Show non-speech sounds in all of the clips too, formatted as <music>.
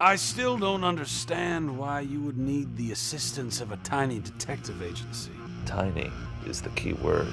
I still don't understand why you would need the assistance of a tiny detective agency. Tiny is the key word.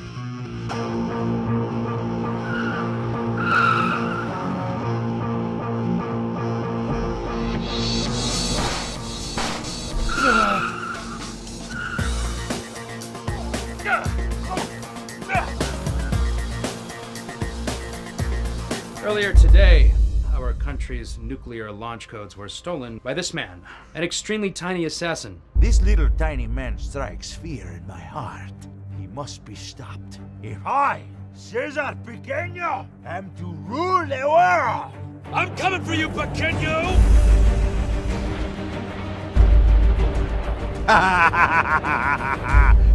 Earlier today, our country's nuclear launch codes were stolen by this man, an extremely tiny assassin. This little tiny man strikes fear in my heart. He must be stopped. If I, Cesar Pequeño, am to rule the world, I'm coming for you, Pequeño! <laughs>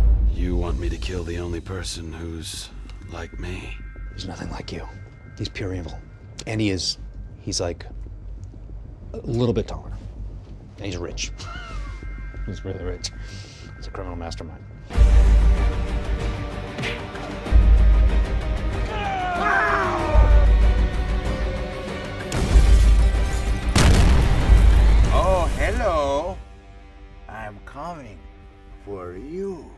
You want me to kill the only person who's like me? There's nothing like you. He's pure evil. And he is, he's like a little bit taller. And he's rich. he's really rich. He's a criminal mastermind. Oh, hello. I'm coming for you.